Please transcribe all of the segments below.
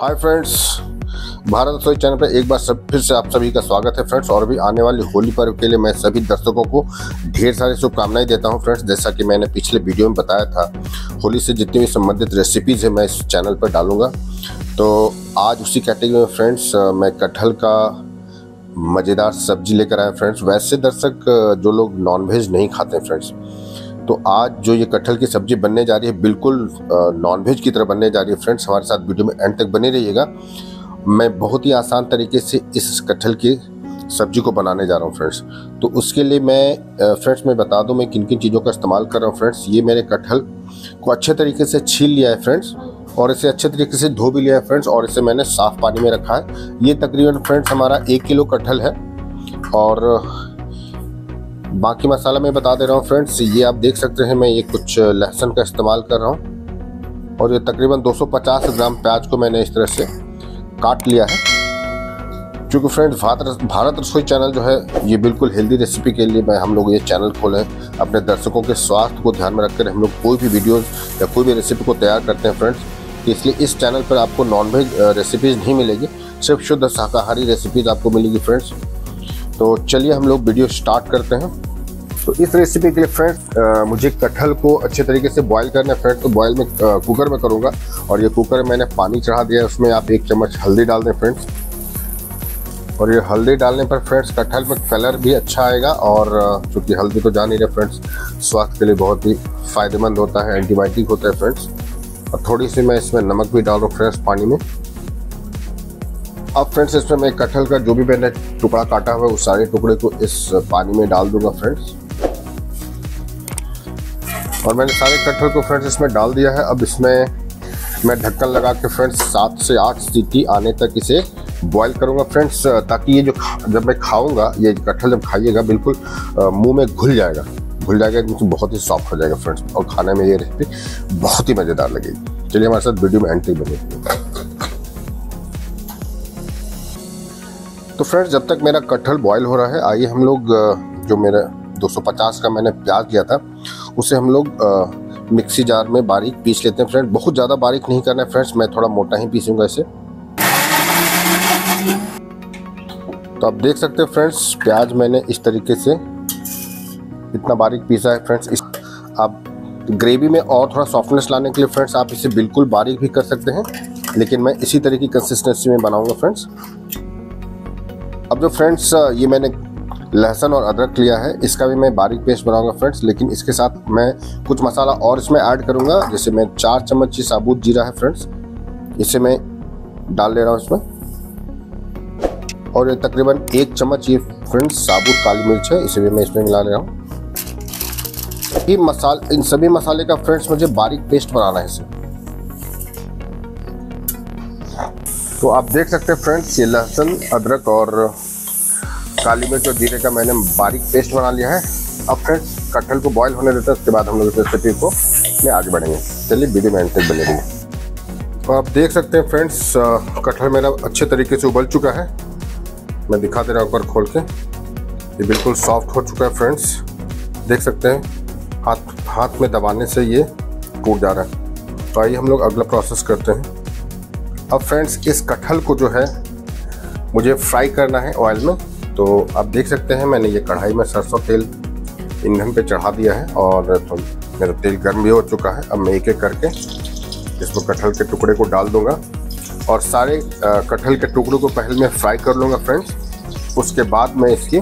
Hi friends Bharat रसोई channel पर एक बार सब, फिर से आप सभी का स्वागत है फ्रेंड्स और भी आने वाली होली पर्व के लिए मैं सभी दर्शकों को ढेर सारी शुभकामनाएँ देता हूँ फ्रेंड्स जैसा कि मैंने पिछले वीडियो में बताया था। होली से जितनी भी संबंधित रेसिपीज़ है, मैं इस चैनल पर डालूँगा। तो आज उसी कैटेगरी में फ्रेंड्स मैं कटहल का मज़ेदार सब्ज़ी लेकर आया फ्रेंड्स वैसे दर्शक, जो लोग नॉनवेज नहीं खाते फ्रेंड्स तो आज जो ये कटहल की सब्ज़ी बनने जा रही है, बिल्कुल नॉनवेज की तरह बनने जा रही है। फ्रेंड्स हमारे साथ वीडियो में एंड तक बने रहिएगा। मैं बहुत ही आसान तरीके से इस कटहल की सब्ज़ी को बनाने जा रहा हूँ फ्रेंड्स तो उसके लिए मैं फ्रेंड्स मैं बता दूँ, मैं किन किन चीज़ों का इस्तेमाल कर रहा हूँ फ्रेंड्स ये मेरे कटहल को अच्छे तरीके से छील लिया है फ्रेंड्स और इसे अच्छे तरीके से धो भी लिया है फ्रेंड्स और इसे मैंने साफ़ पानी में रखा है। ये तकरीबन फ्रेंड्स हमारा एक किलो कटहल है, और बाकी मसाला मैं बता दे रहा हूँ फ्रेंड्स ये आप देख सकते हैं, मैं ये कुछ लहसुन का इस्तेमाल कर रहा हूँ। और ये तकरीबन 250 ग्राम प्याज को मैंने इस तरह से काट लिया है। क्योंकि फ्रेंड्स भारत भारत रसोई चैनल जो है, ये बिल्कुल हेल्दी रेसिपी के लिए मैं हम लोग ये चैनल खोले हैं। अपने दर्शकों के स्वास्थ्य को ध्यान में रखकर हम लोग कोई भी वीडियोज़ या कोई भी रेसिपी को तैयार करते हैं फ्रेंड्स इसलिए इस चैनल पर आपको नॉनवेज रेसिपीज़ नहीं मिलेगी, सिर्फ़ शुद्ध शाकाहारी रेसिपीज़ आपको मिलेगी फ्रेंड्स तो चलिए हम लोग वीडियो स्टार्ट करते हैं। तो इस रेसिपी के लिए फ्रेंड्स मुझे कटहल को अच्छे तरीके से बॉईल करना है। फ्रेंड्स तो बॉयल में आ, कुकर में करूँगा। और ये कुकर में मैंने पानी चढ़ा दिया है उसमें आप एक चम्मच हल्दी डाल दें फ्रेंड्स और ये हल्दी डालने पर फ्रेंड्स कटहल में कलर भी अच्छा आएगा और चूँकि हल्दी तो जान ही रहे फ्रेंड्स स्वास्थ्य के लिए बहुत ही फ़ायदेमंद होता है एंटीबायोटिक होता है फ्रेंड्स और थोड़ी सी मैं इसमें नमक भी डाल रहा हूँ फ्रेंड्स पानी में। अब फ्रेंड्स इसमें मैं कटहल का जो भी मैंने टुकड़ा काटा हुआ है उस सारे टुकड़े को इस पानी में डाल दूँगा फ्रेंड्स और मैंने सारे कटहल को फ्रेंड्स इसमें डाल दिया है। अब इसमें मैं ढक्कन लगा के फ्रेंड्स सात से आठ सीटी आने तक इसे बॉईल करूँगा। फ्रेंड्स ताकि ये जो जब मैं खाऊँगा, ये कटहल जब खाइएगा, बिल्कुल मुँह में घुल जाएगा। घुल जाएगा क्योंकि बहुत ही सॉफ्ट हो जाएगा फ्रेंड्स और खाने में ये रेसिपी बहुत ही मज़ेदार लगेगी। चलिए हमारे साथ वीडियो में एंट्री बनी तो फ्रेंड्स जब तक मेरा कटहल बॉयल हो रहा है, आइए हम लोग जो मेरा 250 का मैंने प्याज लिया था उसे हम लोग मिक्सी जार में बारीक पीस लेते हैं फ्रेंड। बहुत ज़्यादा बारीक नहीं करना है फ्रेंड्स, मैं थोड़ा मोटा ही पीसूँगा इसे। तो आप देख सकते हैं फ्रेंड्स, प्याज मैंने इस तरीके से इतना बारीक पीसा है फ्रेंड्स। इस, आप ग्रेवी में और थोड़ा सॉफ्टनेस लाने के लिए फ्रेंड्स, आप इसे बिल्कुल बारीक भी कर सकते हैं। लेकिन मैं इसी तरह की कंसिस्टेंसी में बनाऊँगा फ्रेंड्स। अब जो फ्रेंड्स, ये मैंने लहसुन और अदरक लिया है। इसका भी मैं बारीक पेस्ट बनाऊँगा फ्रेंड्स लेकिन इसके साथ मैं कुछ मसाला और इसमें ऐड करूँगा। जैसे मैं चार चम्मच साबुत जीरा है फ्रेंड्स इसे मैं डाल ले रहा हूँ इसमें। और ये तकरीबन एक चम्मच ये फ्रेंड्स साबुत काली मिर्च है, इसे भी मैं इसमें मिला ले रहा हूँ। ये मसाल, इन सभी मसाले का फ्रेंड्स मुझे बारीक पेस्ट बनाना है इसे। तो आप देख सकते हैं फ्रेंड्स ये लहसुन, अदरक और काली मिर्च और जीरे का मैंने बारीक पेस्ट बना लिया है। अब फ्रेंड्स कटहल को बॉईल होने देते हैं, उसके बाद हम लोग इस रेसिपी को में आगे बढ़ेंगे। चलिए वीडियो में तक बने रहिए। तो आप देख सकते हैं फ्रेंड्स कटहल मेरा अच्छे तरीके से उबल चुका है। मैं दिखा दे रहा हूँ ऊपर खोल के। ये बिल्कुल सॉफ्ट हो चुका है फ्रेंड्स देख सकते हैं, हाथ हाथ में दबाने से ये टूट जा रहा है। तो आइए हम लोग अगला प्रोसेस करते हैं। अब फ्रेंड्स इस कटहल को जो है, मुझे फ्राई करना है ऑयल में। तो आप देख सकते हैं, मैंने ये कढ़ाई में सरसों तेल ईंधन पे चढ़ा दिया है और तो मेरा तेल गर्म भी हो चुका है। अब मैं एक एक करके इसमें कटहल के टुकड़े को डाल दूँगा और सारे कटहल के टुकड़ों को पहले मैं फ्राई कर लूँगा फ्रेंड्स। उसके बाद मैं इसकी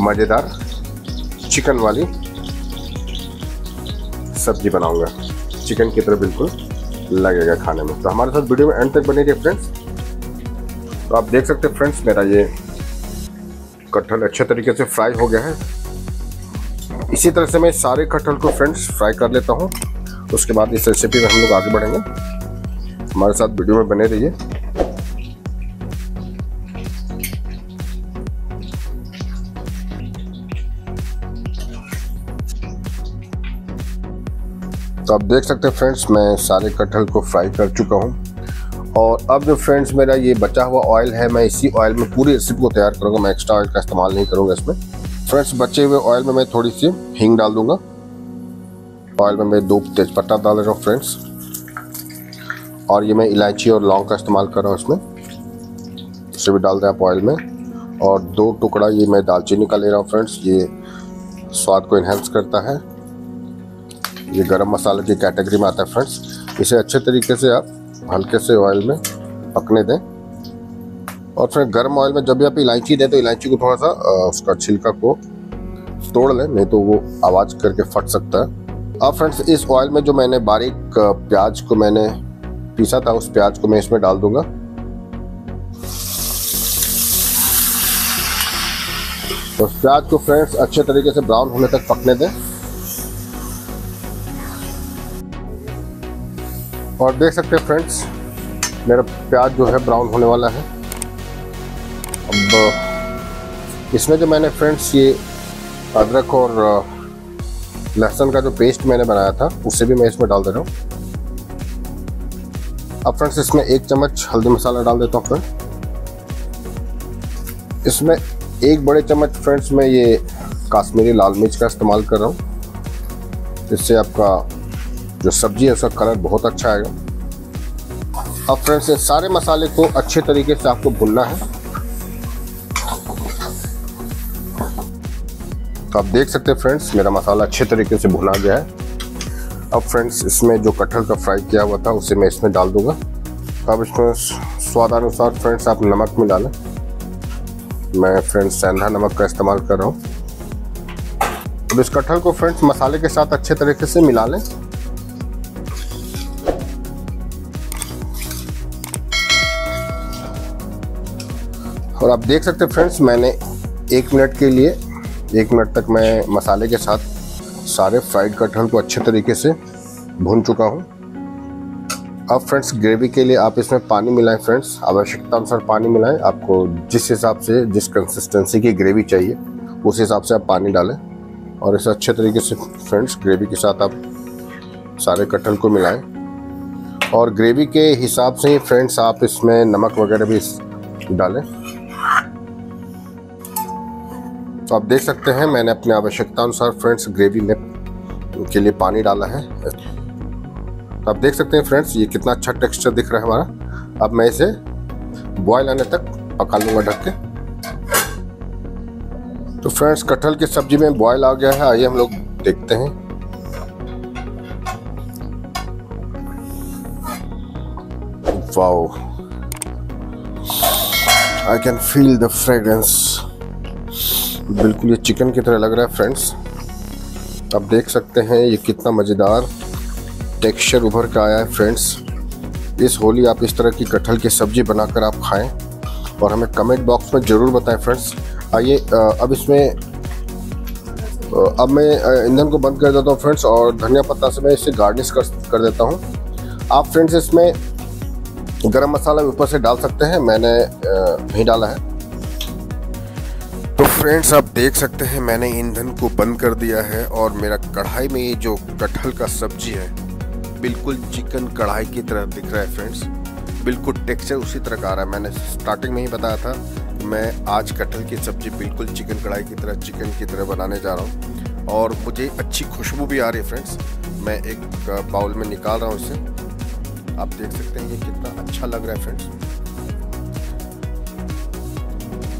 मज़ेदार चिकन वाली सब्ज़ी बनाऊँगा। चिकन की तरह बिल्कुल लगेगा खाने में। तो हमारे साथ वीडियो में एंड तक बने रहिए फ्रेंड्स। तो आप देख सकते हैं फ्रेंड्स, मेरा ये कटहल अच्छे तरीके से फ्राई हो गया है। इसी तरह से मैं सारे कटहल को फ्रेंड्स फ्राई कर लेता हूँ। उसके बाद इस रेसिपी में हम लोग आगे बढ़ेंगे। हमारे साथ वीडियो में बने रहिए। तो आप देख सकते हैं फ्रेंड्स मैं सारे कटहल को फ्राई कर चुका हूँ। और अब जो फ्रेंड्स मेरा ये बचा हुआ ऑयल है, मैं इसी ऑयल में पूरी रेसिपी को तैयार करूँगा। मैं एक्स्ट्रा ऑयल का इस्तेमाल नहीं करूँगा इसमें। फ्रेंड्स बचे हुए ऑयल में मैं थोड़ी सी हींग डाल दूँगा। ऑयल में मैं दो तेज़पत्ता डाल रहा हूँ फ्रेंड्स और ये मैं इलायची और लौंग का इस्तेमाल कर रहा हूँ इसमें। इसे भी डाल दें आप ऑयल में। और दो टुकड़ा ये मैं दालचीनी का ले रहा हूँ फ्रेंड्स ये स्वाद को इन्हेंस करता है। ये गरम मसाले की कैटेगरी में आता है फ्रेंड्स इसे अच्छे तरीके से आप हल्के से ऑयल में पकने दें। और फिर गर्म ऑयल में जब भी आप इलायची दें तो इलायची को थोड़ा सा उसका छिलका को तोड़ लें, नहीं तो वो आवाज़ करके फट सकता है। अब फ्रेंड्स इस ऑयल में जो मैंने बारीक प्याज को मैंने पीसा था, उस प्याज को मैं इसमें डाल दूँगा। तो प्याज को फ्रेंड्स अच्छे तरीके से ब्राउन होने तक पकने दें। और देख सकते हैं फ्रेंड्स मेरा प्याज जो है ब्राउन होने वाला है। अब इसमें जो मैंने फ्रेंड्स ये अदरक और लहसुन का जो पेस्ट मैंने बनाया था, उसे भी मैं इसमें डाल दे रहा हूँ। अब फ्रेंड्स इसमें एक चम्मच हल्दी मसाला डाल देता हूँ इसमें एक बड़े चम्मच फ्रेंड्स मैं ये काश्मीरी लाल मिर्च का इस्तेमाल कर रहा हूँ। इससे आपका जो सब्ज़ी है, उसका कलर बहुत अच्छा आएगा। अब फ्रेंड्स ये सारे मसाले को अच्छे तरीके से आपको भुनना है। तो आप देख सकते हैं फ्रेंड्स मेरा मसाला अच्छे तरीके से भुना गया है। अब फ्रेंड्स इसमें जो कटहल का फ्राई किया हुआ था, उसे मैं इसमें डाल दूँगा। अब इसमें स्वादानुसार फ्रेंड्स आप नमक में डालें। मैं फ्रेंड्स सेंधा नमक का इस्तेमाल कर रहा हूँ। अब इस कटहल को फ्रेंड्स मसाले के साथ अच्छे तरीके से मिला लें। और आप देख सकते हैं फ्रेंड्स मैंने एक मिनट के लिए, एक मिनट तक मैं मसाले के साथ सारे फ्राइड कटहल को अच्छे तरीके से भून चुका हूँ। अब फ्रेंड्स ग्रेवी के लिए आप इसमें पानी मिलाएँ फ्रेंड्स आवश्यकता अनुसार पानी मिलाएँ। आपको जिस हिसाब से, जिस कंसिस्टेंसी की ग्रेवी चाहिए, उस हिसाब से आप पानी डालें। और इसे अच्छे तरीके से फ्रेंड्स ग्रेवी के साथ आप सारे कटहल को मिलाएँ। और ग्रेवी के हिसाब से ही फ्रेंड्स आप इसमें नमक वगैरह भी डालें। तो आप देख सकते हैं, मैंने अपने आवश्यकता अनुसार फ्रेंड्स ग्रेवी में के लिए पानी डाला है। तो आप देख सकते हैं फ्रेंड्स, ये कितना अच्छा टेक्सचर दिख रहा है हमारा। अब मैं इसे बॉयल आने तक पका लूँगा ढक के। तो फ्रेंड्स, कटहल की सब्ज़ी में बॉयल आ गया है, आइए हम लोग देखते हैं। Wow. I can feel the fragrance बिल्कुल ये चिकन की तरह लग रहा है फ्रेंड्स आप देख सकते हैं ये कितना मज़ेदार टेक्सचर उभर के आया है फ्रेंड्स इस होली आप इस तरह की कटहल की सब्ज़ी बनाकर आप खाएँ और हमें कमेंट बॉक्स में ज़रूर बताएँ फ्रेंड्स आइए अब इसमें अब मैं ईंधन को बंद कर देता हूँ फ्रेंड्स और धनिया पत्ता से मैं इसे गार्निश कर कर देता हूँ. आप फ्रेंड्स इसमें गरम मसाला भी ऊपर से डाल सकते हैं, मैंने नहीं डाला है. फ्रेंड्स आप देख सकते हैं मैंने ईंधन को बंद कर दिया है और मेरा कढ़ाई में ये जो कटहल का सब्ज़ी है, बिल्कुल चिकन कढ़ाई की तरह दिख रहा है फ्रेंड्स बिल्कुल टेक्सचर उसी तरह का आ रहा है। मैंने स्टार्टिंग में ही बताया था, मैं आज कटहल की सब्ज़ी बिल्कुल चिकन कढ़ाई की तरह, चिकन की तरह बनाने जा रहा हूँ। और मुझे अच्छी खुशबू भी आ रही है फ्रेंड्स मैं एक बाउल में निकाल रहा हूँ इसे। आप देख सकते हैं ये कितना अच्छा लग रहा है फ्रेंड्स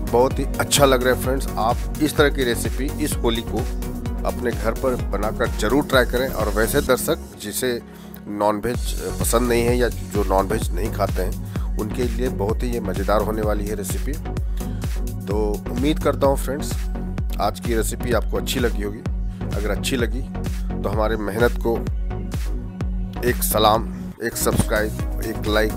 बहुत ही अच्छा लग रहा है फ्रेंड्स। आप इस तरह की रेसिपी इस होली को अपने घर पर बनाकर ज़रूर ट्राई करें। और वैसे दर्शक, जिसे नॉनवेज पसंद नहीं है या जो नॉनवेज नहीं खाते हैं, उनके लिए बहुत ही ये मज़ेदार होने वाली है रेसिपी तो उम्मीद करता हूँ फ्रेंड्स, आज की रेसिपी आपको अच्छी लगी होगी। अगर अच्छी लगी तो हमारे मेहनत को एक सलाम, एक सब्सक्राइब एक लाइक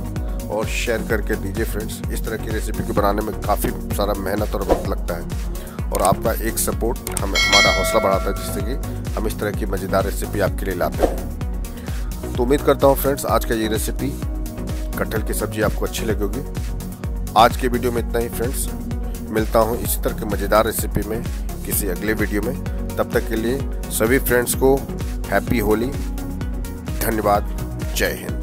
और शेयर करके दीजिए फ्रेंड्स इस तरह की रेसिपी को बनाने में काफ़ी सारा मेहनत और वक्त लगता है। और आपका एक सपोर्ट हमें, हमारा हौसला बढ़ाता है, जिससे कि हम इस तरह की मज़ेदार रेसिपी आपके लिए लाते हैं। तो उम्मीद करता हूँ फ्रेंड्स आज का ये रेसिपी कटहल की सब्ज़ी आपको अच्छी लगेगी। आज के वीडियो में इतना ही फ्रेंड्स मिलता हूँ इसी तरह की मज़ेदार रेसिपी में, किसी अगले वीडियो में। तब तक के लिए सभी फ्रेंड्स को हैप्पी होली। धन्यवाद। जय हिंद।